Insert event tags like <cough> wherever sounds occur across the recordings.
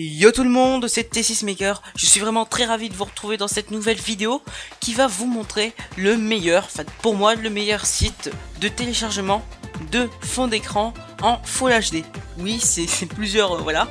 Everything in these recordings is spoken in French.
Yo tout le monde, c'est T6 Maker. Je suis vraiment très ravi de vous retrouver dans cette nouvelle vidéo qui va vous montrer le meilleur, enfin pour moi le meilleur site de téléchargement de fond d'écran en Full HD. Oui, <laughs> c'est plusieurs, euh, voilà.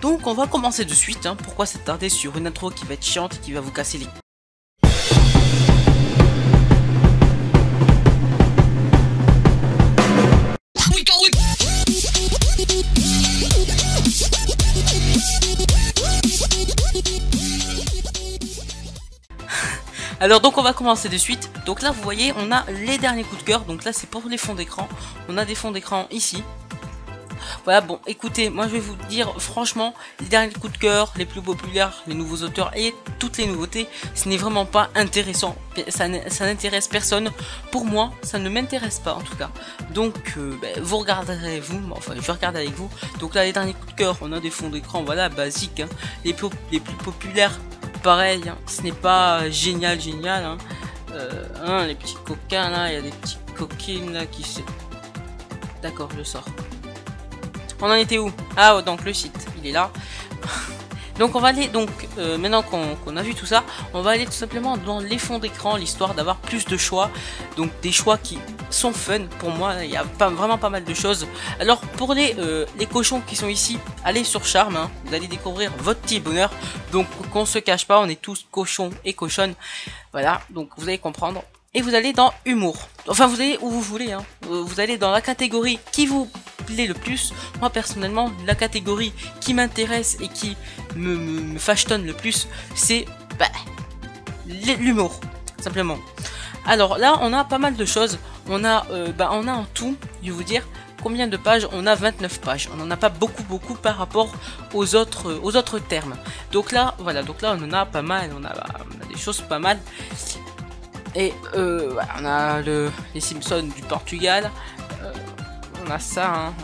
Donc on va commencer de suite, hein. pourquoi s'attarder sur une intro qui va être chiante qui va vous casser les Alors donc on va commencer de suite. Donc là vous voyez on a les derniers coups de cœur. Donc là c'est pour les fonds d'écran. On a des fonds d'écran ici. Voilà bon écoutez moi je vais vous dire franchement les derniers coups de cœur, les plus populaires, les nouveaux auteurs et toutes les nouveautés ce n'est vraiment pas intéressant. Ça, n'intéresse personne. Pour moi ça ne m'intéresse pas en tout cas. Donc euh, ben, vous regarderez vous, enfin je regarde avec vous. Donc là les derniers coups de cœur on a des fonds d'écran voilà basiques. Hein. Les, les plus populaires pareil, hein. ce n'est pas génial, génial. Hein. Euh, hein, les petits coquins là, il y a des petits coquines là qui se... D'accord, je sors. On en était où? Ah, donc le site, il est là. Donc on va aller, donc euh, maintenant qu'on a vu tout ça, on va aller tout simplement dans les fonds d'écran, l'histoire d'avoir plus de choix. Donc des choix qui sont fun pour moi, il y a vraiment pas mal de choses. Alors pour les, euh, les cochons qui sont ici, allez sur Charme, hein. vous allez découvrir votre petit bonheur. Donc qu'on se cache pas, on est tous cochons et cochonnes. Voilà, donc vous allez comprendre. Et vous allez dans humour. Enfin vous allez où vous voulez, hein. Vous allez dans la catégorie qui vous plaît le plus. Moi personnellement, la catégorie qui m'intéresse et qui me, me, le plus, c'est bah, l'humour, simplement. Alors là, on a pas mal de choses. On a, euh, bah, on a en tout, je vais vous dire, combien de pages? On a 29 pages. On n'en a pas beaucoup, beaucoup par rapport aux autres, aux autres termes. Donc là, voilà, donc là, on en a pas mal. On a, des choses pas mal. Et euh, on a le, les Simpsons du Portugal. Euh, on a ça. Hein.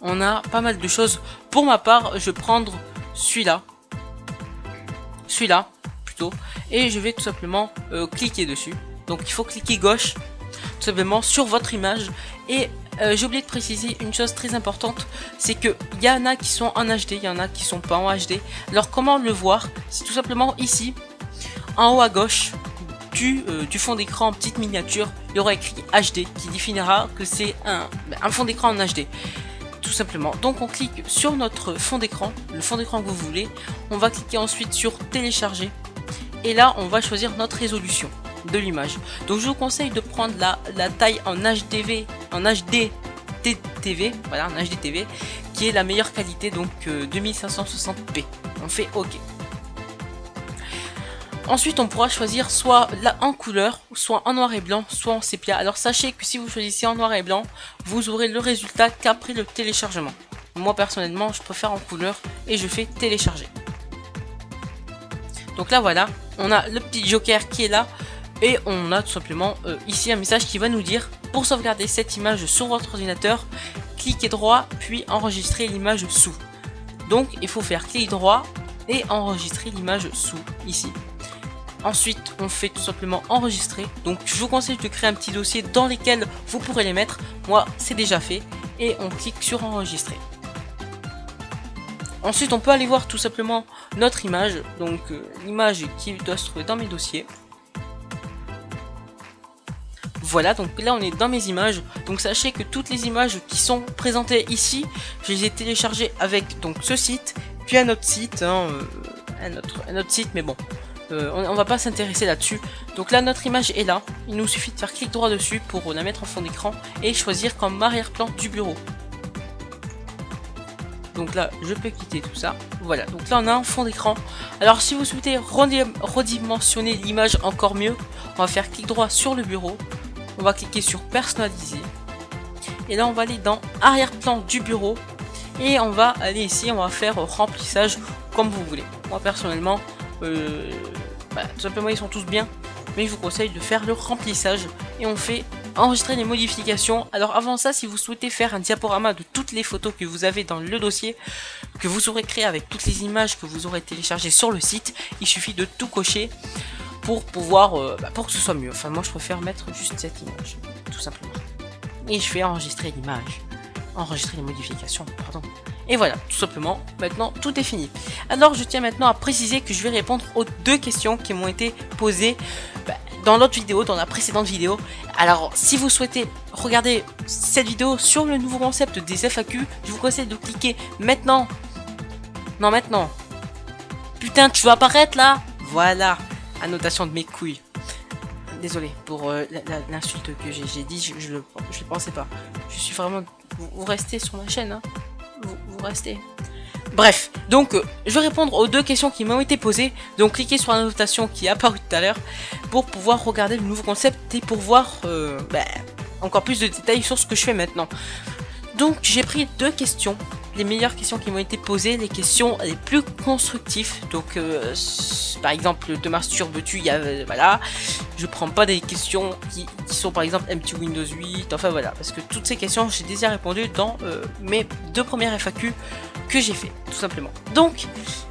on a pas mal de choses. Pour ma part, je vais prendre celui-là. Celui-là, plutôt. Et je vais tout simplement cliquer dessus. Donc il faut cliquer gauche, tout simplement sur votre image. Et euh, j'ai oublié de préciser une chose très importante, c'est que y en a qui sont en HD, il y en a qui sont pas en HD. Alors comment le voir? C'est tout simplement ici, en haut à gauche du, euh, du fond d'écran en petite miniature, il y aura écrit HD qui définira que c'est un, fond d'écran en HD tout simplement. Donc on clique sur notre fond d'écran, le fond d'écran que vous voulez. On va cliquer ensuite sur télécharger. Et là, on va choisir notre résolution de l'image. Donc je vous conseille de prendre la, la taille en HDV, en HD TV, voilà, en HDTV, qui est la meilleure qualité, donc 2560p. Euh, on fait OK. Ensuite, on pourra choisir soit en couleur, soit en noir et blanc, soit en sépia. Alors sachez que si vous choisissez en noir et blanc, vous aurez le résultat qu'après le téléchargement. Moi personnellement, je préfère en couleur et je fais télécharger. Donc là voilà, on a le petit joker qui est là. Et on a tout simplement euh, ici un message qui va nous dire pour sauvegarder cette image sur votre ordinateur, cliquez droit puis enregistrer l'image sous. Donc il faut faire clic droit et enregistrer l'image sous ici. Ensuite, on fait tout simplement enregistrer. Donc, je vous conseille de créer un petit dossier dans lequel vous pourrez les mettre. Moi, c'est déjà fait. Et on clique sur enregistrer. Ensuite, on peut aller voir tout simplement notre image. Donc, euh, l'image qui doit se trouver dans mes dossiers. Voilà, donc là on est dans mes images. Donc sachez que toutes les images qui sont présentées ici, je les ai téléchargées avec donc ce site, puis un autre site, hein, euh, un, autre, un, autre, site, mais bon, euh, on, va pas s'intéresser là-dessus. Donc là notre image est là, il nous suffit de faire clic droit dessus pour la mettre en fond d'écran et choisir comme arrière-plan du bureau. Donc là, je peux quitter tout ça. Voilà, donc là on a un fond d'écran. Alors si vous souhaitez redimensionner l'image encore mieux, on va faire clic droit sur le bureau on va cliquer sur personnaliser. Et là, on va aller dans arrière-plan du bureau. Et on va aller ici, on va faire remplissage comme vous voulez. Moi, personnellement, bah, tout simplement, ils sont tous bien. Mais je vous conseille de faire le remplissage. Et on fait enregistrer les modifications. Alors avant ça, si vous souhaitez faire un diaporama de toutes les photos que vous avez dans le dossier, que vous aurez créé avec toutes les images que vous aurez téléchargées sur le site, il suffit de tout cocher pour pouvoir, euh, bah, pour que ce soit mieux. Enfin, moi, je préfère mettre juste cette image, tout simplement. Et je fais enregistrer l'image, enregistrer les modifications, pardon. Et voilà, tout simplement, maintenant tout est fini. Alors je tiens maintenant à préciser que je vais répondre aux deux questions qui m'ont été posées bah, dans l'autre vidéo, dans la précédente vidéo. Alors si vous souhaitez regarder cette vidéo sur le nouveau concept des FAQ, je vous conseille de cliquer maintenant. Non maintenant. Putain, tu vas apparaître là? Voilà, annotation de mes couilles. Désolé pour euh, l'insulte que j'ai dit, je, je, le, pensais pas. Je suis vraiment... Vous, restez sur ma chaîne, hein vous, restez. Bref, donc euh, je vais répondre aux deux questions qui m'ont été posées. Donc cliquez sur la notation qui est apparue tout à l'heure pour pouvoir regarder le nouveau concept et pour voir euh, bah, encore plus de détails sur ce que je fais maintenant. Donc j'ai pris deux questions les meilleures questions qui m'ont été posées, les questions les plus constructives. Donc, euh, par exemple, de masturbes-tu il y a, euh, Voilà. Je prends pas des questions qui, sont, par exemple, MT Windows 8. Enfin, voilà. Parce que toutes ces questions, j'ai déjà répondu dans euh, mes deux premières FAQ que j'ai fait, tout simplement. Donc,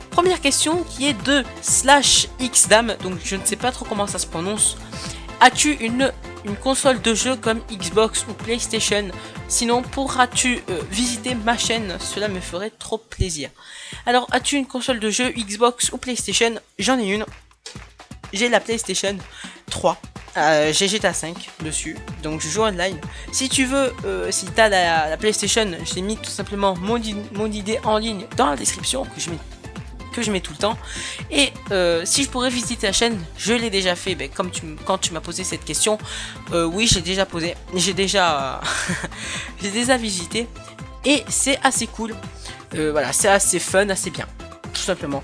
première question qui est de slash xdam. Donc, je ne sais pas trop comment ça se prononce. As-tu une, une console de jeu comme Xbox ou PlayStation Sinon, pourras-tu euh, visiter ma chaîne? Cela me ferait trop plaisir. Alors, as-tu une console de jeu Xbox ou PlayStation? J'en ai une. J'ai la PlayStation 3. Euh, j'ai GTA 5 dessus, donc je joue online. Si tu veux, euh, si tu as la, PlayStation, j'ai mis tout simplement mon, mon idée en ligne dans la description que je mets que je mets tout le temps. Et euh, si je pourrais visiter la chaîne, je l'ai déjà fait. Ben, comme tu, quand tu m'as posé cette question, euh, oui, j'ai déjà posé. J'ai déjà, <laughs> j'ai déjà visité. Et c'est assez cool. Euh, voilà, c'est assez fun, assez bien. Tout simplement.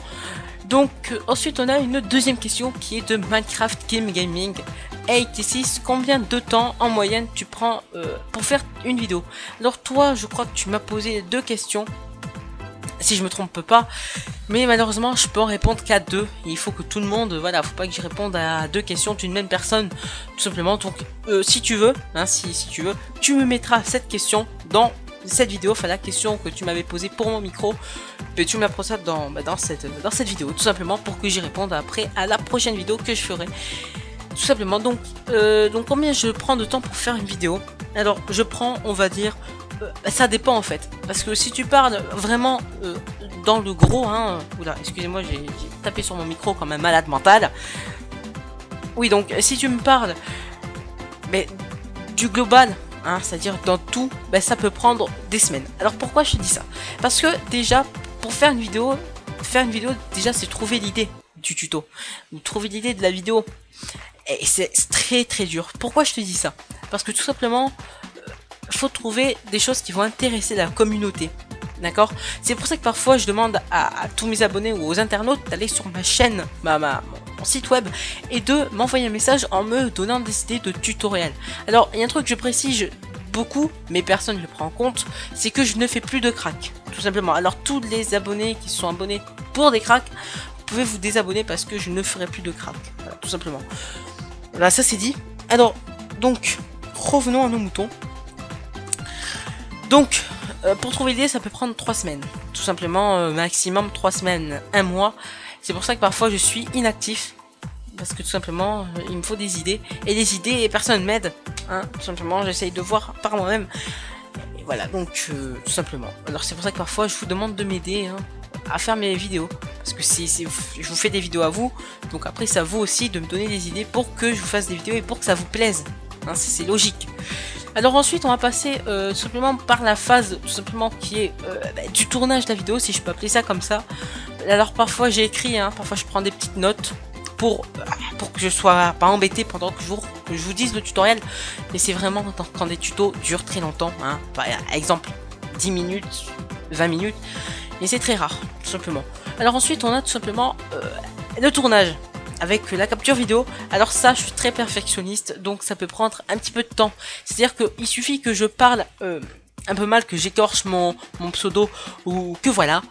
Donc ensuite on a une deuxième question qui est de Minecraft Game Gaming 86. Combien de temps en moyenne tu prends pour faire une vidéo? Alors toi je crois que tu m'as posé deux questions si je me trompe pas. Mais malheureusement, je peux en répondre qu'à deux. Il faut que tout le monde, voilà, faut pas que je réponde à deux questions d'une même personne, tout simplement. Donc, euh, si tu veux, hein, si, tu veux, tu me mettras cette question dans cette vidéo, enfin la question que tu m'avais posée pour mon micro, et tu m'apprends ça dans, bah, dans, cette, dans cette vidéo, tout simplement pour que j'y réponde après à la prochaine vidéo que je ferai. Tout simplement, donc, euh, donc combien je prends de temps pour faire une vidéo? Alors, je prends, on va dire, ça dépend en fait. Parce que si tu parles vraiment euh, dans le gros, hein, oula, excusez-moi, j'ai tapé sur mon micro comme un malade mental. Oui, donc si tu me parles mais du global, hein, c'est-à-dire dans tout, ben, ça peut prendre des semaines. Alors pourquoi je te dis ça? Parce que déjà, pour faire une vidéo, faire une vidéo, déjà c'est trouver l'idée du tuto, ou trouver l'idée de la vidéo. Et c'est très très dur. Pourquoi je te dis ça? Parce que tout simplement, faut trouver des choses qui vont intéresser la communauté. D'accord? C'est pour ça que parfois je demande à, tous mes abonnés ou aux internautes d'aller sur ma chaîne, ma, mon site web, et de m'envoyer un message en me donnant des idées de tutoriels. Alors, il y a un truc que je précise beaucoup, mais personne ne le prend en compte, c'est que je ne fais plus de cracks, tout simplement. Alors, tous les abonnés qui sont abonnés pour des cracks, vous pouvez vous désabonner parce que je ne ferai plus de cracks, tout simplement. Voilà, ça c'est dit. Alors, donc, revenons à nos moutons. Donc, euh, pour trouver l'idée, ça peut prendre 3 semaines. Tout simplement, euh, maximum 3 semaines, 1 mois. C'est pour ça que parfois je suis inactif. Parce que tout simplement, euh, il me faut des idées. Et des idées, et personne m'aide. Hein, tout simplement, j'essaye de voir par moi-même. Et voilà, donc, tout simplement. Alors c'est pour ça que parfois je vous demande de m'aider hein, à faire mes vidéos. Parce que je vous fais des vidéos à vous. Donc après, à vous aussi de me donner des idées pour que je vous fasse des vidéos et pour que ça vous plaise. Hein, c'est logique. Alors ensuite, on va passer euh, simplement par la phase tout qui est euh, bah, du tournage de la vidéo, si je peux appeler ça comme ça. Alors parfois j'ai écrit, hein, parfois je prends des petites notes pour, euh, que je sois pas embêté pendant que je, vous, vous dise le tutoriel. Mais c'est vraiment quand des tutos durent très longtemps. Hein. Par exemple, 10 minutes, 20 minutes. Mais c'est très rare, tout simplement. Alors ensuite, on a tout simplement le tournage avec la capture vidéo. Alors ça, je suis très perfectionniste, donc ça peut prendre un petit peu de temps. C'est-à-dire qu'il suffit que je parle euh, un peu mal, que j'écorche mon, mon pseudo, ou que voilà.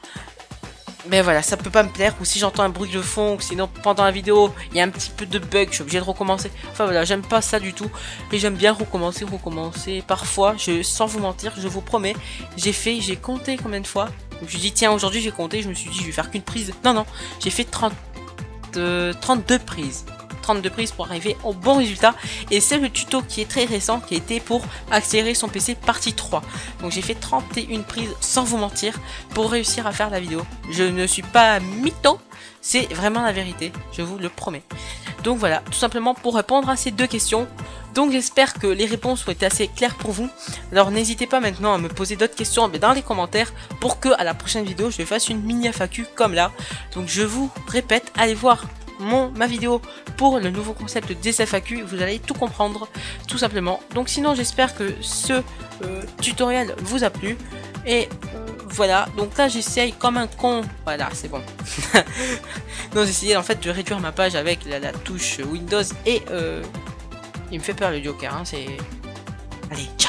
Mais voilà, ça peut pas me plaire, ou si j'entends un bruit de fond, ou sinon pendant la vidéo, il y a un petit peu de bug, je suis obligé de recommencer. Enfin voilà, j'aime pas ça du tout, et j'aime bien recommencer, recommencer. Parfois, je, sans vous mentir, je vous promets, j'ai fait, j'ai compté combien de fois. Je me suis dit, tiens, aujourd'hui j'ai compté, je me suis dit, je vais faire qu'une prise. Non, non, j'ai fait 30, 32 prises. 32 prises pour arriver au bon résultat. Et c'est le tuto qui est très récent, qui a été pour accélérer son PC partie 3. Donc j'ai fait 31 prises sans vous mentir pour réussir à faire la vidéo. Je ne suis pas mytho, c'est vraiment la vérité, je vous le promets. Donc voilà, tout simplement pour répondre à ces deux questions. Donc j'espère que les réponses ont été assez claires pour vous. Alors n'hésitez pas maintenant à me poser d'autres questions dans les commentaires pour que à la prochaine vidéo je fasse une mini FAQ comme là. Donc je vous répète, allez voir mon, ma vidéo pour le nouveau concept des FAQ, vous allez tout comprendre tout simplement. Donc sinon j'espère que ce euh, tutoriel vous a plu et voilà, donc là j'essaye comme un con, voilà c'est bon. <laughs> donc j'essayais en fait de réduire ma page avec la, touche Windows et euh, il me fait peur le Joker, hein, c'est... Allez, ciao